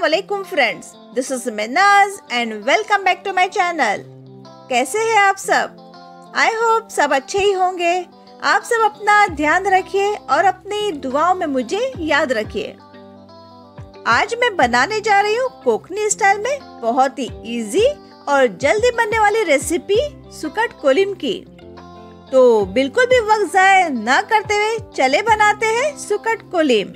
वालेकुम friends this is Minaj and welcome back to my channel कैसे हैं आप सब? आई होप सब अच्छे ही होंगे। आप सब अपना ध्यान रखिए और अपनी दुआओं में मुझे याद रखिए। आज मैं बनाने जा रही हूँ कोकनी स्टाइल में बहुत ही इजी और जल्दी बनने वाली रेसिपी सुकट कोलिम की। तो बिल्कुल भी वक्त जाए न करते हुए चले बनाते हैं सुकट कोलिम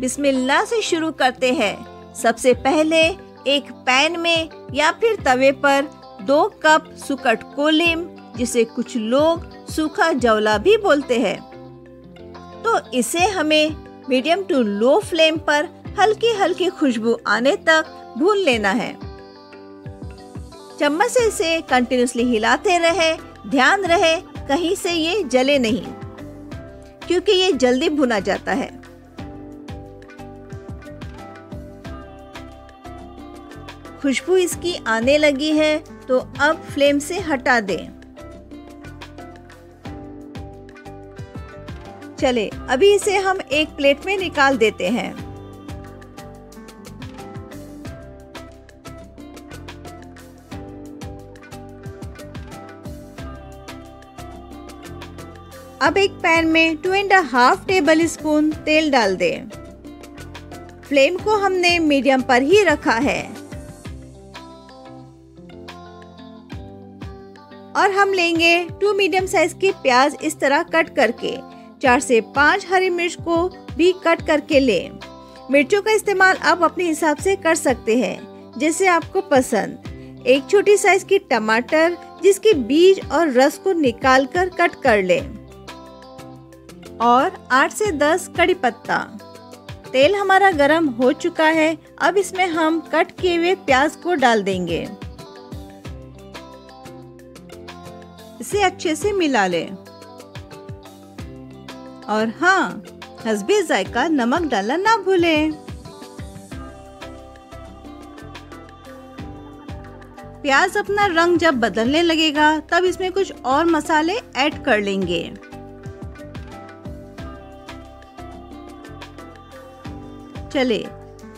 बिस्मिल्लाह से शुरू करते हैं। सबसे पहले एक पैन में या फिर तवे पर दो कप सुकट कोलिम, जिसे कुछ लोग सूखा जवला भी बोलते हैं। तो इसे हमें मीडियम टू लो फ्लेम पर हल्की हल्की खुशबू आने तक भून लेना है। चम्मच से इसे कंटिन्यूसली हिलाते रहे, ध्यान रहे, कहीं से ये जले नहीं, क्योंकि ये जल्दी भुना जाता है। खुशबू इसकी आने लगी है तो अब फ्लेम से हटा दें। चले, अभी इसे हम एक प्लेट में निकाल देते हैं। अब एक पैन में two and half tablespoon तेल डाल दें। फ्लेम को हमने मीडियम पर ही रखा है। और हम लेंगे टू मीडियम साइज़ के प्याज इस तरह कट करके। चार से पाँच हरी मिर्च को भी कट करके ले। मिर्चों का इस्तेमाल आप अपने हिसाब से कर सकते हैं, जैसे आपको पसंद। एक छोटी साइज़ की टमाटर जिसके बीज और रस को निकाल कर कट कर ले। और आठ से दस कड़ी पत्ता। तेल हमारा गरम हो चुका है, अब इसमें हम कट किए हुए प्याज को डाल देंगे। इसे अच्छे से मिला लें। और हाँ हसबे जायका नमक डालना ना भूलें। प्याज अपना रंग जब बदलने लगेगा, तब इसमें कुछ और मसाले ऐड कर लेंगे। चले,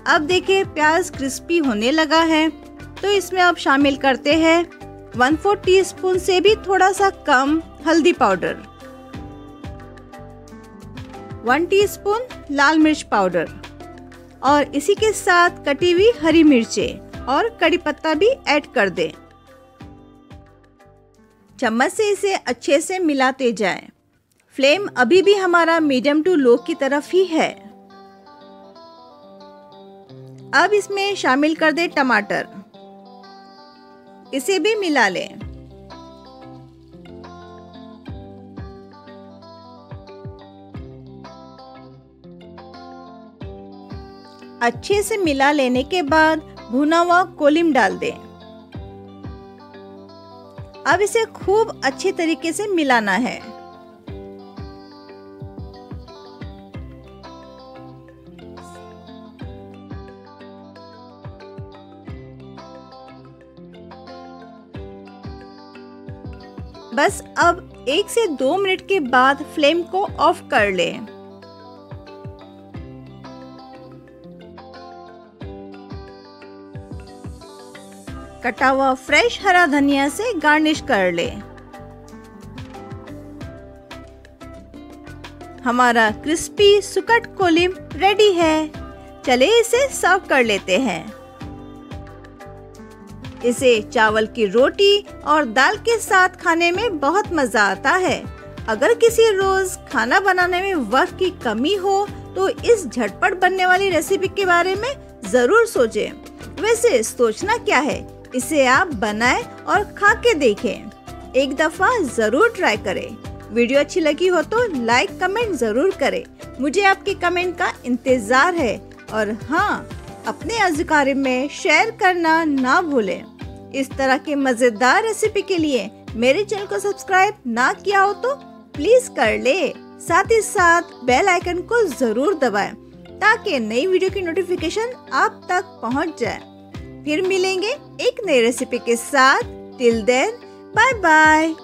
अब देखिए प्याज क्रिस्पी होने लगा है तो इसमें अब शामिल करते हैं वन फोर टी स्पून से भी थोड़ा सा कम हल्दी पाउडर। वन टीस्पून लाल मिर्च पाउडर। और इसी के साथ कटी हुई हरी मिर्चें और कड़ी पत्ता भी ऐड कर दें। चम्मच से इसे अच्छे से मिलाते जाएँ। फ्लेम अभी भी हमारा मीडियम टू लो की तरफ़ ही है। अब इसमें शामिल कर दे टमाटर। इसे भी मिला लें। अच्छे से मिला लेने के बाद भुना हुआ कोलिम डाल दें। अब इसे खूब अच्छे तरीके से मिलाना है। बस अब एक से दो मिनट के बाद फ्लेम को ऑफ़ कर लें। कटा हुआ फ्रेश हरा धनिया से गार्निश कर ले। हमारा क्रिस्पी सुकट कोलिम रेडी है। चले इसे सर्व कर लेते हैं। इसे चावल की रोटी और दाल के साथ खाने में बहुत मज़ा आता है। अगर किसी रोज खाना बनाने में वक्त की कमी हो तो इस झटपट बनने वाली रेसिपी के बारे में ज़रूर सोचें। वैसे सोचना क्या है? इसे आप बनाएँ और खा के देखें। एक दफ़ा ज़रूर ट्राई करें। वीडियो अच्छी लगी हो तो लाइक कमेंट ज़रूर करें। मुझे आपके कमेंट का इंतज़ार है। और हाँ अपने अजकारी में शेयर करना ना भूलें। इस तरह के मज़ेदार रेसिपी के लिए मेरे चैनल को सब्सक्राइब ना किया हो तो प्लीज़ कर ले। साथ ही साथ बेल आइकन को ज़रूर दबाएँ, ताकि नई वीडियो की नोटिफिकेशन आप तक पहुँच जाए। फिर मिलेंगे एक नई रेसिपी के साथ। Till then bye bye